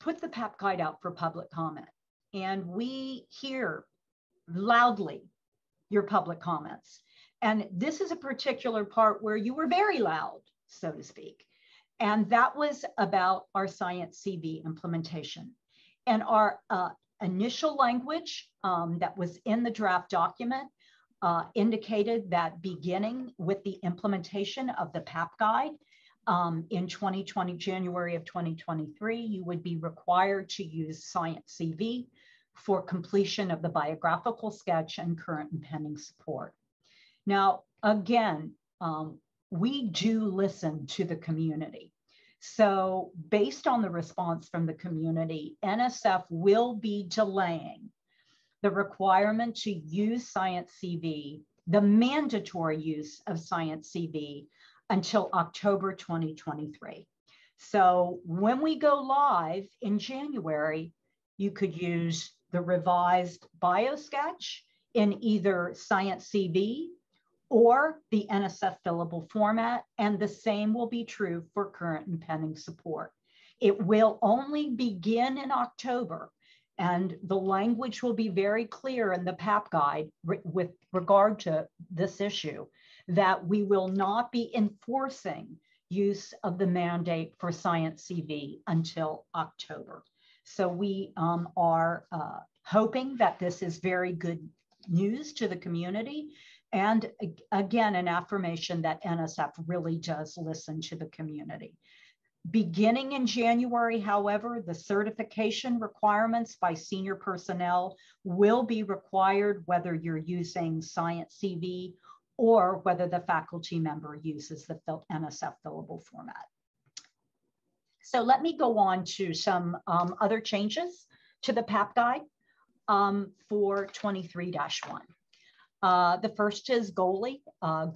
put the PAP guide out for public comment. And we hear loudly your public comments. And this is a particular part where you were very loud, so to speak. And that was about our SciENcv implementation. And our uh, initial language um, that was in the draft document uh, indicated that beginning with the implementation of the PAP guide um, in 2020, January of 2023, you would be required to use SciENcv for completion of the biographical sketch and current and pending support. Now, again, um, we do listen to the community. So, based on the response from the community, NSF will be delaying the requirement to use Science CV, the mandatory use of SciENcv until October 2023. So, when we go live in January, you could use the revised biosketch in either SciENcv or the NSF fillable format, and the same will be true for current and pending support. It will only begin in October, and the language will be very clear in the PAP guide with regard to this issue that we will not be enforcing use of the mandate for SciENcv until October. So we um, are uh, hoping that this is very good news to the community and again, an affirmation that NSF really does listen to the community. Beginning in January, however, the certification requirements by senior personnel will be required whether you're using SciENcv or whether the faculty member uses the NSF fillable format. So let me go on to some um, other changes to the PAP guide um, for 23-1. Uh, the first is GOALI. Uh,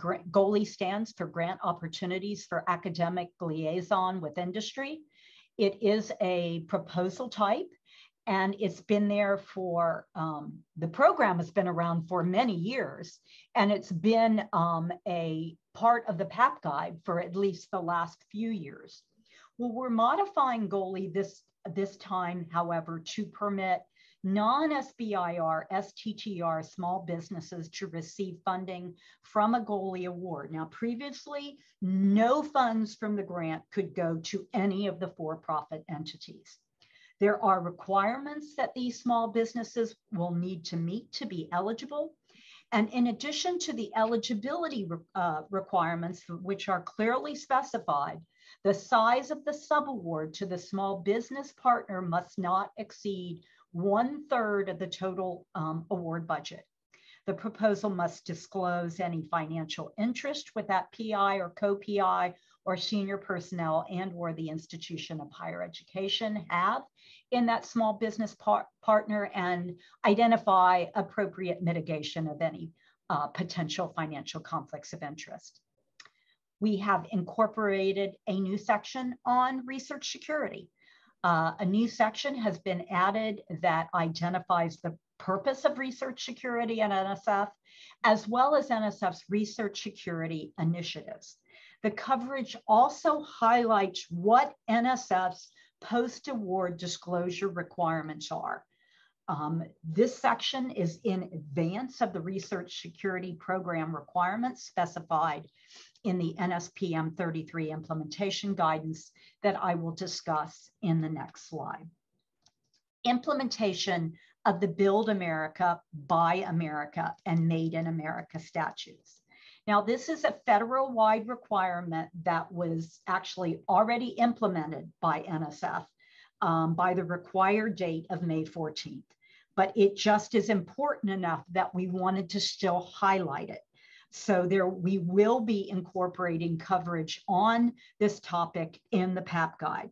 stands for Grant Opportunities for Academic Liaison with Industry. It is a proposal type and it's been there for, um, the program has been around for many years and it's been um, a part of the PAP guide for at least the last few years. Well, we're modifying GOALI this, this time, however, to permit non-SBIR, STTR small businesses to receive funding from a GOALI award. Now, previously, no funds from the grant could go to any of the for-profit entities. There are requirements that these small businesses will need to meet to be eligible. And in addition to the eligibility uh, requirements, which are clearly specified, the size of the subaward to the small business partner must not exceed one third of the total um, award budget. The proposal must disclose any financial interest with that PI or co-PI or senior personnel and or the institution of higher education have in that small business par partner and identify appropriate mitigation of any uh, potential financial conflicts of interest. We have incorporated a new section on research security. Uh, a new section has been added that identifies the purpose of research security at NSF, as well as NSF's research security initiatives. The coverage also highlights what NSF's post-award disclosure requirements are. Um, this section is in advance of the research security program requirements specified in the NSPM 33 implementation guidance that I will discuss in the next slide. Implementation of the Build America, Buy America, and Made in America statutes. Now, this is a federal wide requirement that was actually already implemented by NSF um, by the required date of May 14th. But it just is important enough that we wanted to still highlight it. So there, we will be incorporating coverage on this topic in the PAP guide.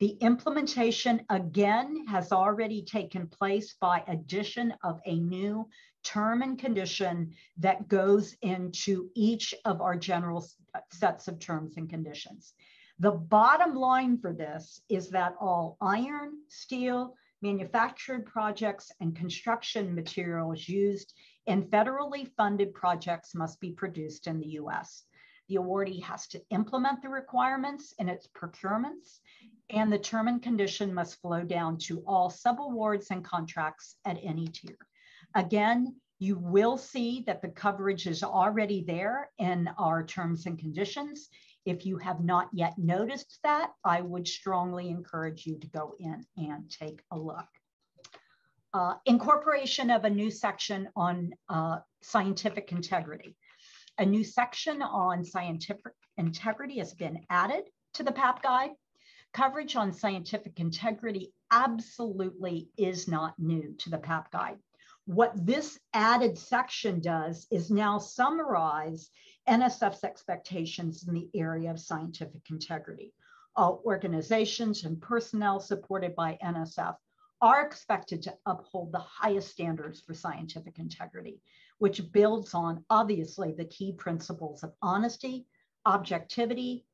The implementation again has already taken place by addition of a new term and condition that goes into each of our general uh, sets of terms and conditions. The bottom line for this is that all iron, steel, manufactured projects, and construction materials used in federally funded projects must be produced in the US. The awardee has to implement the requirements in its procurements, and the term and condition must flow down to all subawards and contracts at any tier. Again, you will see that the coverage is already there in our terms and conditions. If you have not yet noticed that, I would strongly encourage you to go in and take a look. Uh, incorporation of a new section on uh, scientific integrity. A new section on scientific integrity has been added to the PAP guide. Coverage on scientific integrity absolutely is not new to the PAP guide. What this added section does is now summarize NSF's expectations in the area of scientific integrity. All organizations and personnel supported by NSF are expected to uphold the highest standards for scientific integrity, which builds on obviously the key principles of honesty, objectivity,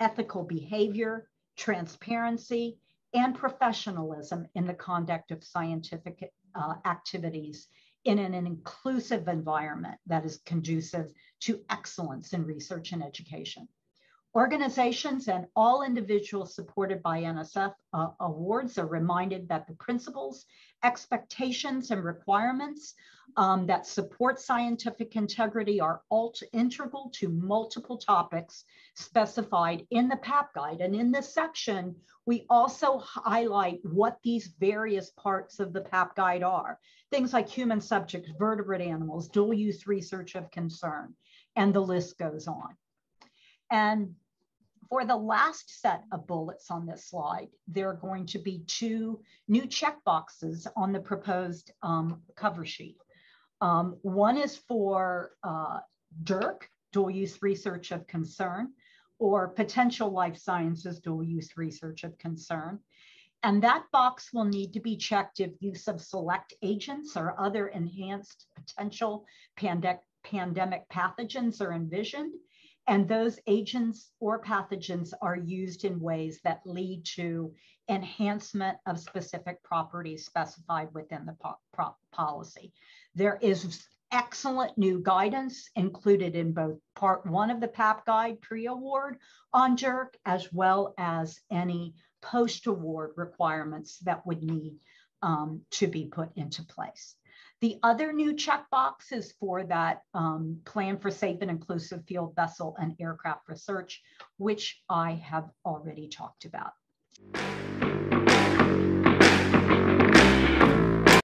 ethical behavior, transparency, and professionalism in the conduct of scientific uh, activities in an, an inclusive environment that is conducive to excellence in research and education. Organizations and all individuals supported by NSF uh, awards are reminded that the principles, expectations, and requirements um, that support scientific integrity are alt integral to multiple topics specified in the PAP guide. And in this section, we also highlight what these various parts of the PAP guide are. Things like human subjects, vertebrate animals, dual use research of concern, and the list goes on. And for the last set of bullets on this slide, there are going to be two new check boxes on the proposed um, cover sheet. Um, one is for uh, DURC, dual use research of concern, or potential life sciences dual use research of concern. And that box will need to be checked if use of select agents or other enhanced potential pandemic pathogens are envisioned and those agents or pathogens are used in ways that lead to enhancement of specific properties specified within the po policy. There is excellent new guidance included in both part one of the PAP guide pre-award on DURC, as well as any post-award requirements that would need um, to be put into place. The other new checkbox is for that um, plan for safe and inclusive field vessel and aircraft research, which I have already talked about.